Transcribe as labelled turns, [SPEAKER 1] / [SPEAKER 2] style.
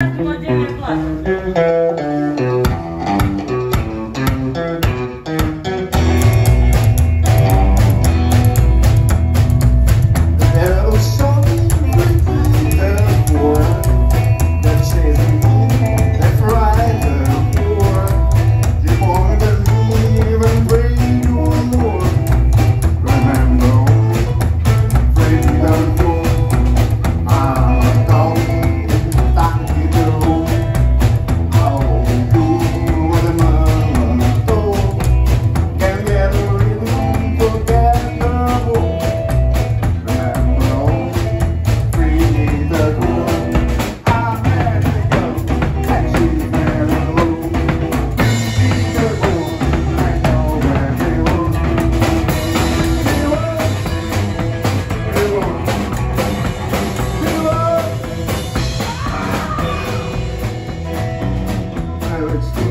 [SPEAKER 1] Godzilla, claro. words.